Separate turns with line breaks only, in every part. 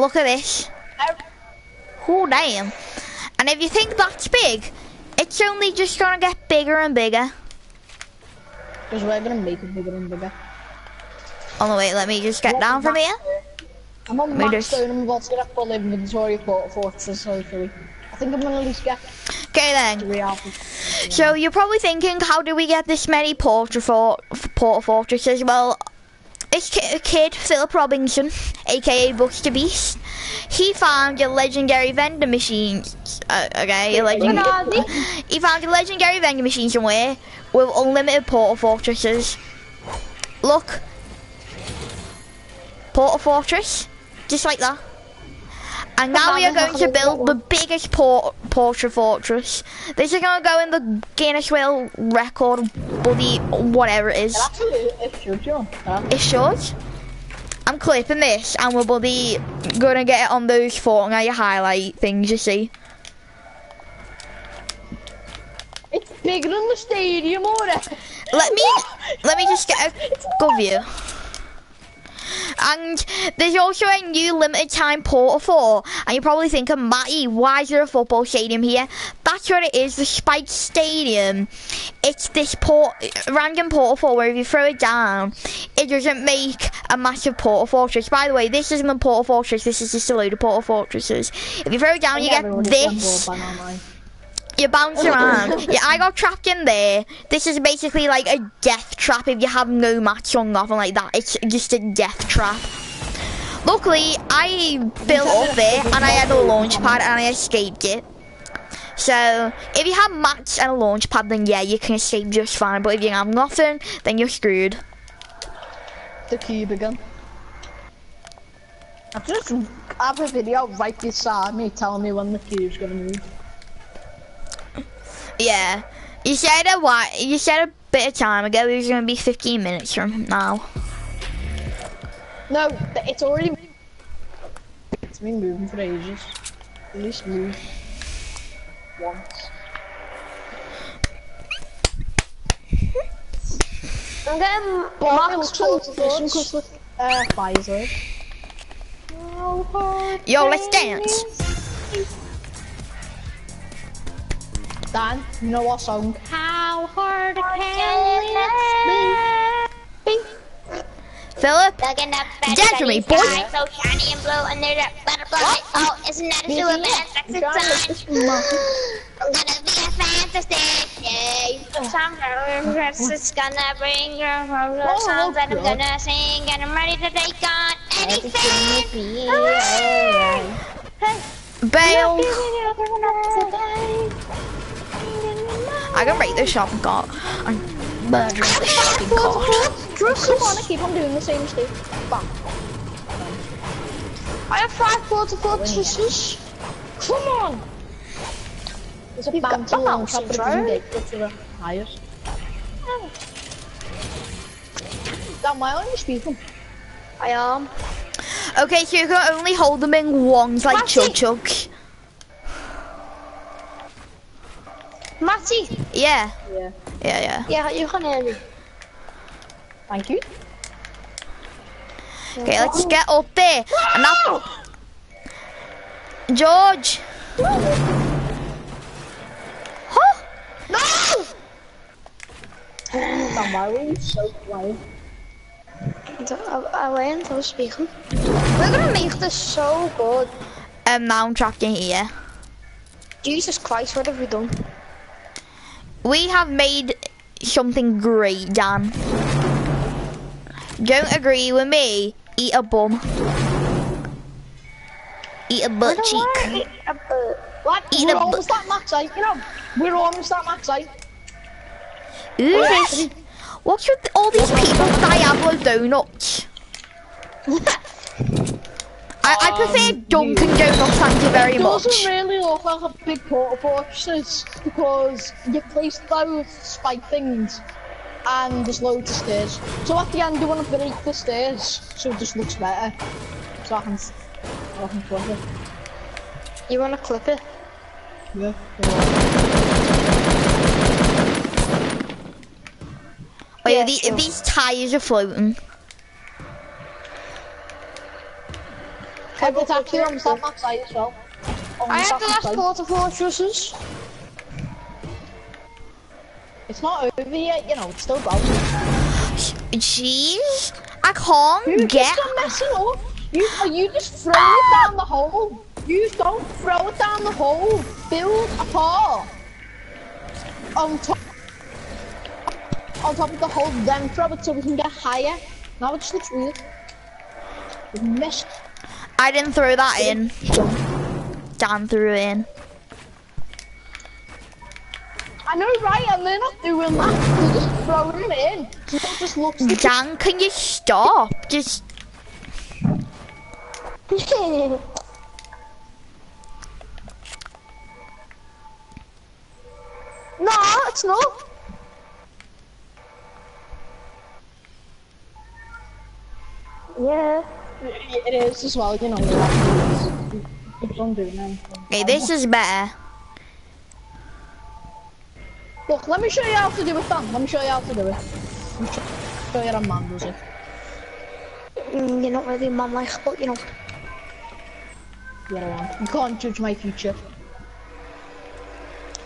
Look at this. Oh, damn. And if you think that's big, it's only just gonna get bigger and bigger.
Because we're gonna make it bigger and bigger.
Oh, no, wait, let me just get down from here.
I'm on max
just-
down, I'm about to get up full inventory for Fortress, hopefully. I think I'm gonna at least get
Okay, then. So you're probably thinking, how do we get this many portrait for porta fortresses? Well, this kid, Philip Robinson, aka Buster Beast, he found a legendary vending machine. Uh, okay, a legend- he found a legendary vending machine somewhere with unlimited porta fortresses. Look, porta fortress, just like that. And now we are going to build the biggest port portrait fortress. This is going to go in the Guinness World Record, buddy, whatever it is.
Actually, it should,
It should. I'm clipping this, and we're buddy gonna get it on those Fortnite highlight things. You see.
It's bigger than the stadium, already.
Let me let me just get a good view. And there's also a new limited time portal for, and you're probably thinking, Matty, why is there a football stadium here? That's what it is, the Spike Stadium. It's this port, random portal for where if you throw it down, it doesn't make a massive porta fortress. By the way, this isn't a porta fortress, this is just a load of porta fortresses. If you throw it down, you get this you bounce around. yeah, I got trapped in there. This is basically like a death trap if you have no mats or nothing like that. It's just a death trap. Luckily, I built up there and I had a launch pad and I escaped it. So, if you have mats and a launch pad, then yeah, you can escape just fine. But if you have nothing, then you're screwed.
The cube again. I've just have a video right beside me telling me when the cube's gonna move.
Yeah. You said a while, you said a bit of time ago it was going to be 15 minutes from now.
No, th- it's already. It's been moving for ages. At least move once.
I'm getting
But it
Max
looks so
Force
efficient because the uh, Pfizer.
Yo, let's dance.
Dan, you know what song?
How hard can it
Philip,
Looking up at
Dance for me, boy.
sky, so shiny and blue, and there's a butterfly. Oh, isn't that a
Busy?
super bad
I'm
sexy
trying to make
sign? I'm gonna be a fantastic day. Sometimes it's oh, gonna bring your
oh, oh,
songs that I'm gonna sing, and I'm ready to take on anything.
will be
bail. I can break the shopping cart. I'm murdering the shopping cart.
Just come on, I keep on doing the same mistake. Bam.
I have five porta fortresses.
Come on! There's a bounty on top of the
bouncers,
green gate to highest. Dan, why aren't you speaking?
I am.
Okay, so you can only hold them in ones like
Matty.
chug chugs.
Matty.
Yeah,
Yeah.
yeah, yeah.
Yeah, you can hear me.
Thank you.
Okay, let's get up there. And now, George. Huh?
No!
Dan, why were you so quiet?
I went to speaking. We're gonna make this so good.
Um, now I'm trapped in here.
Jesus Christ, what have we done?
We have made something great, Dan. Don't agree with me? Eat a bum. Eat a butt cheek.
What?
Eat
We're
a butt.
almost at max height, you know. We're almost at max height.
Who's this? What's with all these people Diablo donuts? I, I prefer Dunkin' Donuts, thank you very
It
much.
doesn't really look like a big porta fortress because you place those spike things and there's loads of stairs. So at the end you want to break the stairs so it just looks better. So I can, I can flip it.
You wanna clip it?
Yeah.
Oh yeah,
Yeah,
the,
sure.
these tires are floating.
And it's actually on that map site as well. On
I have
that
the
map
last
site.
porta fortresses.
It's not over yet, you know, it's still going.
Jeez, I can't
You
get.
just stop messing up. You, you just throw it down the hole. You don't throw it down the hole. Build a path on top, on top of the hole, then throw it so we can get higher. Now it just looks weird. You messed
I didn't throw that in. Dan threw it in.
I know, right? And they're not doing that. They're just throwing it in. It just looks like
Dan, can you stop? Just
No, it's not.
It is as well. You know, it keeps on doing it.
okay. This is better.
Look, let me show you how to do it, Dan. Let me show you how to do it. Let me show show you how man does it.
Mm, you're not really man like, but you know.
Yeah, I am. You can't judge my future.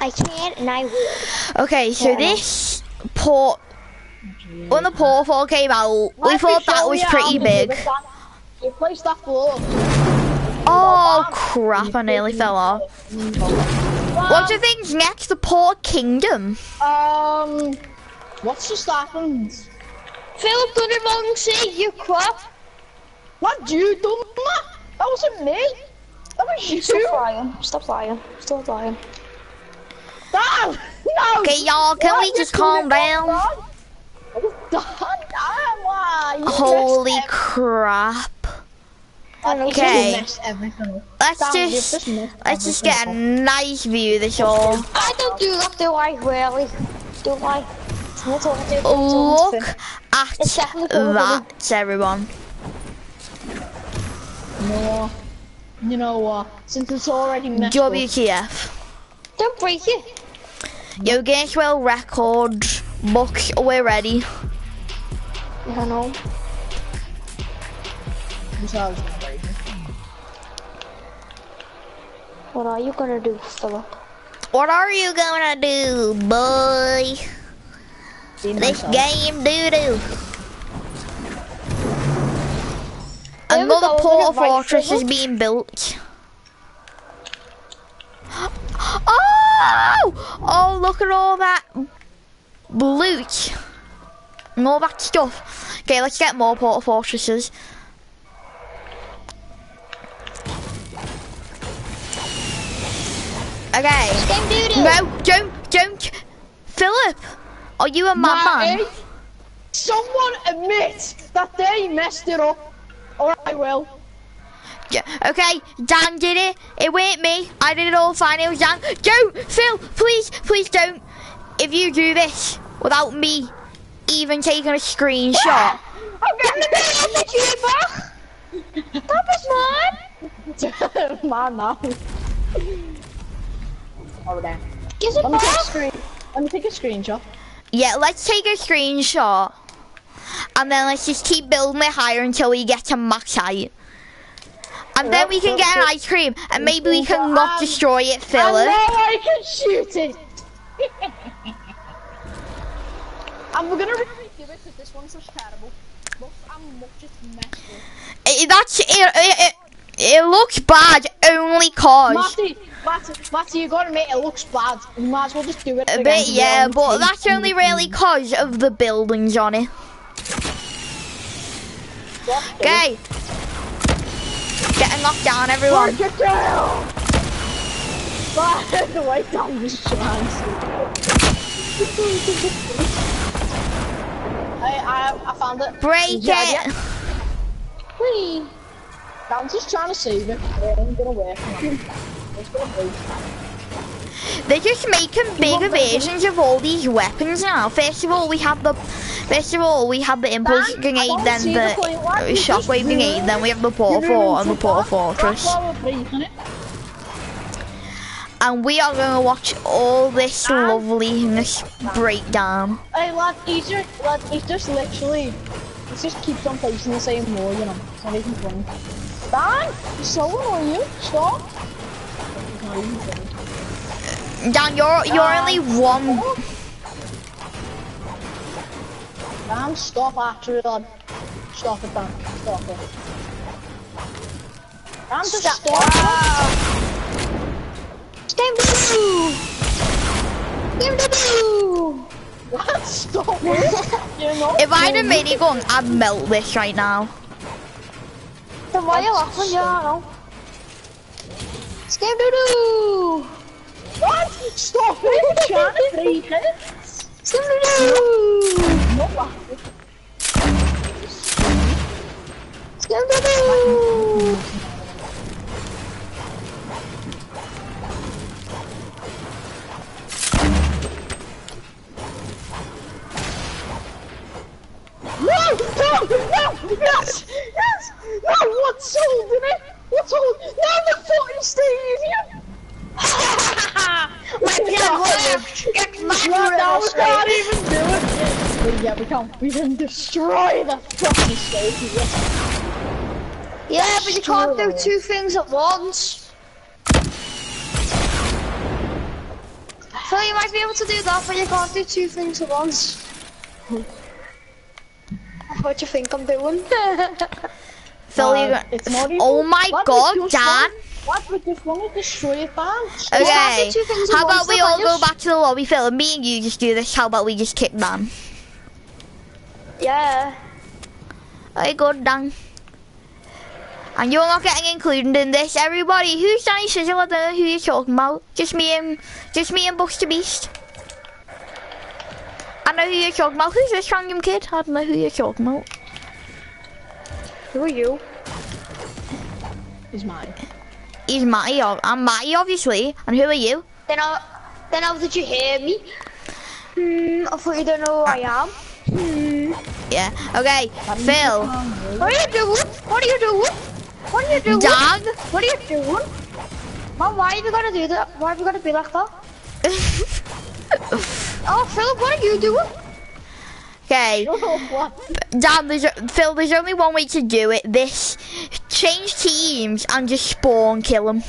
I can't, and I will.
Okay, so
Yeah.
this port when the portal came out, we
Let me
thought that was pretty
to do
big.
It, Dan. You place that floor.
Oh crap! I nearly fell off. What do you think's next? The poor Kingdom.
Um, what's just happened?
Philip done it wrong, see, you crap.
What you done that? That wasn't me. That was you.
Stop lying. Stop lying. Stop lying.
Dan, no.
Okay, y'all, can
Why
we just calm
it
down?
wrong,
Holy crap! Okay.
You messed everything up.
Let's just let's just get a nice view of this all.
I don't do that, do I, really? Do I? It's not all I do.
Look at that, everyone.
No. You know what? Since it's already messed up.
WTF?
Don't break it.
Yo, Guinness World Record book, we're ready.
I don't know.
Besides, it's crazy.
What are you gonna do, Philip?
What are you gonna do, boy?
Seen
This
myself.
game doo doo. Another
go,
portal
look at
fortress is being built. Oh! Oh, look at all that loot. And all that stuff. Okay, let's get more porta fortresses. Okay. No, don't, don't. Philip, are you a madman?
Someone admit that they messed it up. Or I will.
Yeah, okay, Dan did it. It weren't me. I did it all fine. It was Dan. Don't, Phil, please, please don't. If you do this without me even taking a screenshot,
I'm getting the video back. That was mine. Man, now. Over there.
Give it
Let me take a
back.
screen. Let me take a screenshot.
yeah, let's take a screenshot. And then let's just keep building it higher until we get to max height. And then we can get an ice cream, and maybe we can not
Um,
destroy it,
And
Philip.
now I can shoot it. and we're gonna redo it because this one's just terrible. Look, I'm just messed.
It, that's it, it, it. It looks bad only cause.
Matty, Matty, Matty, you gotta admit it looks bad. You might as well just do it.
A bit, yeah, but that's only really cause of the buildings on it. Okay. Getting knocked down, everyone.
It down! The way, down this chance. I, I, I found it.
Break
Yeah,
it.
Whee! I'm just trying to save it. It ain't gonna work. It's gonna break.
They're just making bigger versions of all these weapons now. First of all, we have the, first of all, we have the impulse
Dan,
grenade, then the,
the point. Why you just
shockwave grenade, then we have the portal and the
porta
fortress. And we are going to watch all this loveliness break down.
Hey lad, he's just, lad, he's just literally, he just keeps on placing the same wall, you know. It's not even funny. Dan, you're so annoying. Stop.
Dan, you're you're only one.
Dan, stop after it on. Stop it, Dan. Stop it. Dan, just
Stop.
stop.
Game doo Game doo
Dan, stop it. You're not
If I had a
doing it.
minigun, I'd melt this right now.
Then why are you laughing? Yeah, I know. Game doo doo.
Dan, stop it. You're trying to break it.
Game doo doo.
Not laughing.
Game doo doo.
No, no, yes, yes, no, what's holding it? What's holding No, the fucking stadium!
My plan worked. Get my
No, no, we
straight.
can't even do it. But yeah, we can't. We can destroy the fucking stadium.
Yeah, but you can't do two things at once. So you might be able to do that, but you can't do two things at once. What do you think I'm doing?
Phil,
Uh,
you got.
it's not even-
Oh my
What,
God, Dan.
What? We just want to destroy it.
Okay.
do two things at
How about we all go back to the lobby, Phil, and me and you just do this? How about we just kick Dan?
yeah.
Okay, good, Dan. And you're not getting included in this. Everybody, who's Danny Sizzle? I don't know who you're talking about. Just me and just me and Buster Beast. I know who you're talking about. Who's this random kid? I don't know who you're talking about.
Who are you?
Is mine.
He's Matty. I'm Matty, obviously. And who are you?
Then I, then how did you hear me? Hmm, I thought you don't know who I am. Hmm.
Yeah. Okay, Phil.
What are you doing? What are you doing? What are you doing?
Dog.
What are you doing? Mom, why have you gotta do that? Why have you gotta be like that? Oh, Philip, what are you doing?
okay. Dan, there's Phil, there's only one way to do it. This, change teams and just spawn kill them.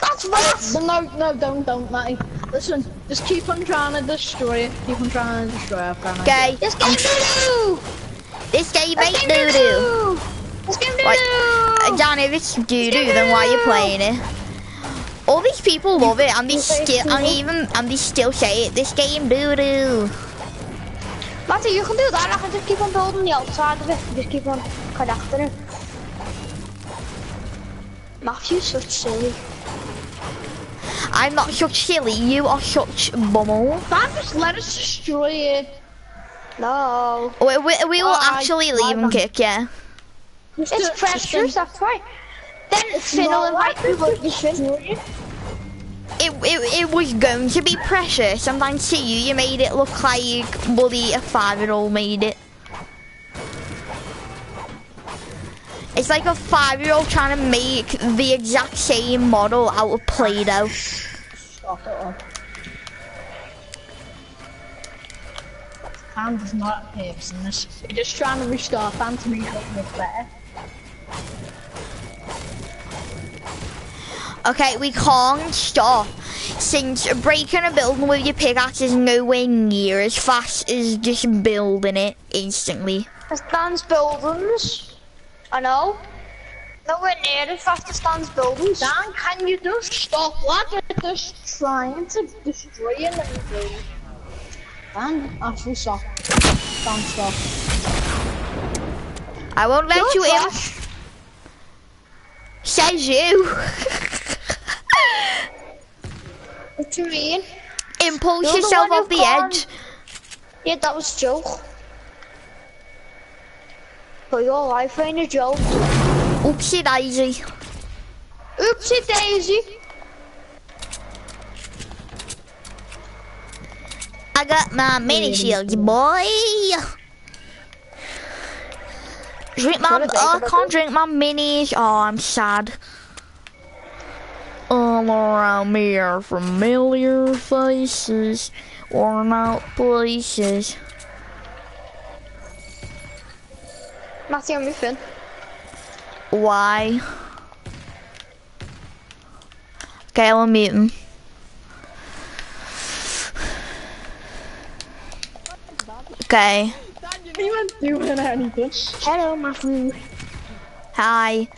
That's right.
No, no, don't, don't, Matty. Listen, just keep on trying to destroy it. Keep on trying to destroy it.
Okay,
This game doo-doo!
this game
This
ain't
game
doo doo.
doo This game doo
Like, Dan, if it's doo doo, then why are you playing it? All these people love it, and they still, and even, and they still say it. This game doo doo.
Matty, you can do that. I can just keep on building the outside of it. Just keep on connecting it. Matthew's such silly.
I'm not such silly. You are such bumble.
Dan, just let us destroy it.
No.
We, we, we will
Why?
actually
Why
leave and
not?
kick, yeah.
Just
It's
do-
precious,
just
that's right. Then invite me, but you Finn.
it.
It, it, was going to be precious, and thanks to you, you made it look like bloody a five-year-old made it. It's like a five-year-old trying to make the exact same model out of Play-Doh.
Stop it all. Dan does not in this. You're just trying to restore Dan to make it look better.
Okay, we can't stop. Since breaking a building with your pickaxe is nowhere near as fast as just building it instantly.
As Dan's buildings. I know. Nowhere near as fast as Dan's buildings.
Dan, can you just stop? What? You're just trying to destroy anything. Dan, actually stop. Dan, stop.
I won't let
Don't
you in. Says you.
What do you mean?
Impulse
You're
yourself
one
off the
can't-
edge.
Yeah, that was a joke. But your life ain't a joke.
Oopsie daisy.
Oopsie daisy.
I got my mini shield, boy. Drink my. Oh, I can't drink my minis. Oh, I'm sad. All around me are familiar faces, worn out places.
Matthew, I'm with Finn.
Why? Okay, I'll meet him. Okay.
You weren't doing anything.
Hello, Matthew.
Hi.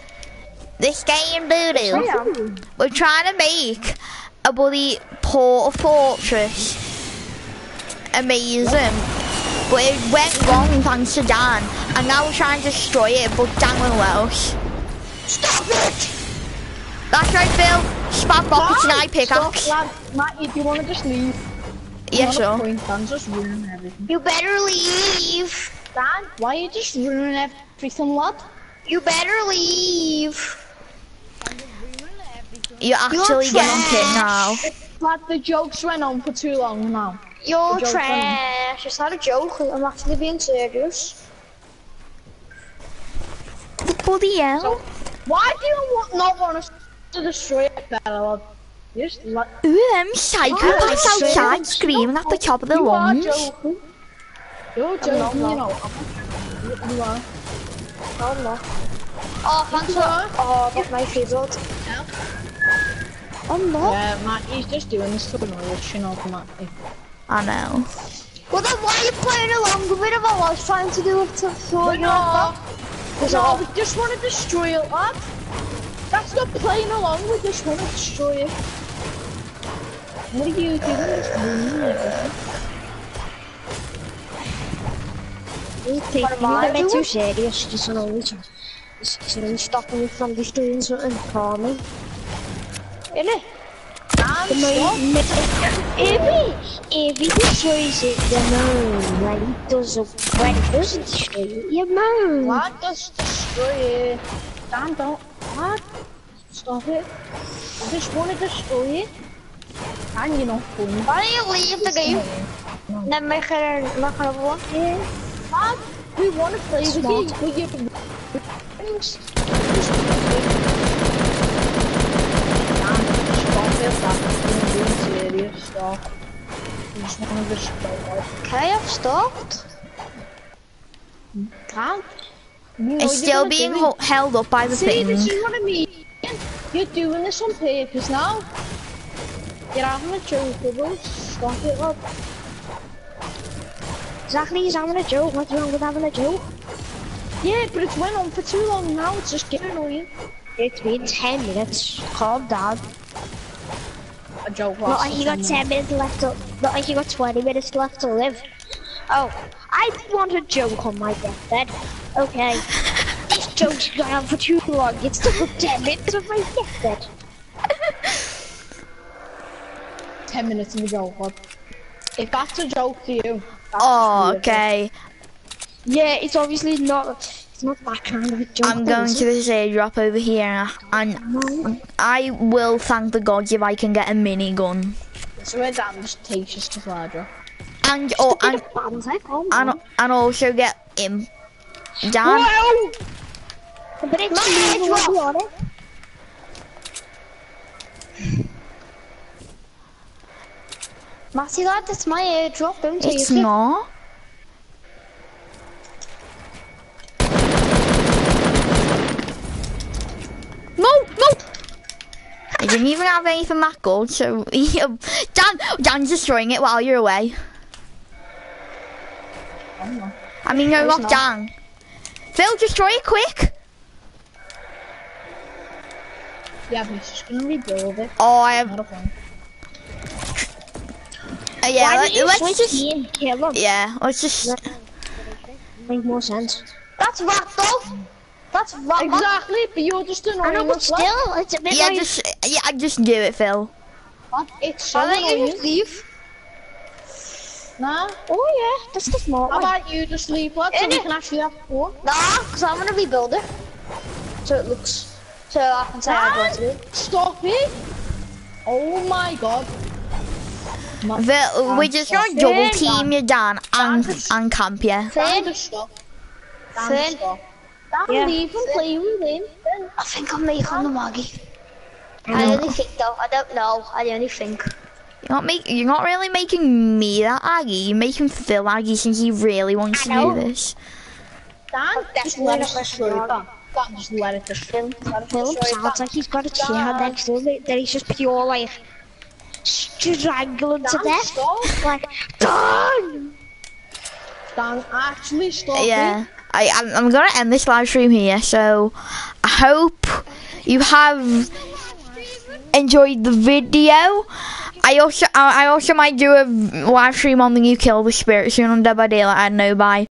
This game doo We're trying to make a bloody port fortress amazing. But it went wrong thanks to Dan. And now we're trying to destroy it, but Dan let us.
Stop it!
That's right, Phil. Spam rockets and I
Stop,
pickaxe.
lad. Matt, if you want to just leave.
Yeah, sure.
Point, just ruining everything.
You better leave.
Dan, why are you just ruining everything, lad?
You better leave.
You're actually getting hit now.
Lad, the jokes went on for too long now.
You're
A joke,
trash. It's not a joke. I'm actually being serious.
Bloody hell.
So, why do you want, not want us to destroy it better, lad? Just let,
Ooh, them psychopaths
Oh,
outside
shit.
screaming at the top of their
you are
lungs.
joking. You're joking, you know. You- You are.
Oh no. Oh, thanks for
are.
Oh, that's my favourite. I'm not.
Yeah, Matt, he's just doing this to annoy us, you know, Matty.
I know.
Well, then why are you playing along with it if I was trying to do it to show you off?
No, we just want to destroy it, lad. That's not playing along, we just want to destroy it. What are you doing? Just ruining everything.
You think
What am I
you're a bit too serious, just an always. Just you know, stopping me from destroying something for me. Innit?
Dan, stop.
If he, if he destroys it, you moan. When he doesn't, when he doesn't destroy it, you moan.
Lad, just destroy it. Dan, don't. Lad, stop it. I just want to destroy it. And not.
Why don't you leave the game? Then make it a, make it a one.
Yeah. Lad, we want to play the game. We things. Stop it, lad. You're being serious. Stop. I just want to destroy it.
Can I have stopped?
Can't. Know
It's still being held up by the
See, this
thing.
is what I mean. You're doing this on purpose now. You're having a joke with us. Stop it, lad.
Exactly, he's having a joke. What's wrong with having a joke?
Yeah, but it's went on for too long now. It's just getting annoying.
It's been 10 minutes. Calm down.
A joke
Not like you got 10 minutes left to, not like you got 20 minutes left to live. Oh, I want a joke on my deathbed. Okay. this joke's gone on for too long. It's took up 10 minutes of my deathbed.
10 minutes of a joke, lad. If that's a joke to you.
Oh, okay.
Yeah, it's obviously not, it's not that kind of joke.
I'm going to this airdrop over here and
No.
I will thank the gods if I can get a minigun.
So where Dan just takes us to Fladra.
And oh, and,
Banzai,
and and also get him. Dan,
But it's my airdrop. on. Matty lad, that's my airdrop, don't take
it's not. No, no. I didn't even have anything that good, so Dan, Dan's destroying it while you're away. I mean, no,
No,
not
not.
Dan. Phil, destroy it quick.
Yeah, but he's just gonna rebuild it.
Oh, I have. Uh, yeah,
Why
let,
did you
let's just.
Kill him.
Yeah, let's just.
Make more sense. That's rat though. That's rat.
Exactly, but you're just
I know, but still, it's a bit
Yeah,
like.
just yeah, I just do it, Phil.
Lad, It's so
Why don't you
annoying.
just leave?
Nah.
Oh yeah, that's the smart
How
one.
about you just leave, lad, so we can actually have fun?
Nah, because I'm gonna rebuild it. So it looks. So I can say I want to do.
Stop it! Oh my god. Ma-
Phil, we're just
stop
gonna double team you, Dan, and
Dan.
and camp you.
Dan,
Finn.
just stop. Dan,
Finn.
just stop. Dan,
Yeah.
leave and play with him. Then
I think I'm making the Maggie. I mm. only think though. I don't know. I only think.
You're not make, you're not really making me that Aggie. You're making Phil Aggie since he really wants
I
to
know.
do this.
Dan,
But
just
definitely
let
not
us destroy
fault.
Dan. just let it just
Phil,
let it
Philip
destroy
sounds like he's got a chair next to him that he's just pure like strangling to death.
stop.
Like, done!
Dan, actually stop
Yeah.
it.
I, I'm, I'm gonna end this live stream here, so I hope you have enjoyed the video. I also I also might do a live stream on the new Kill the Spirit soon on Dead by Daylight. I know by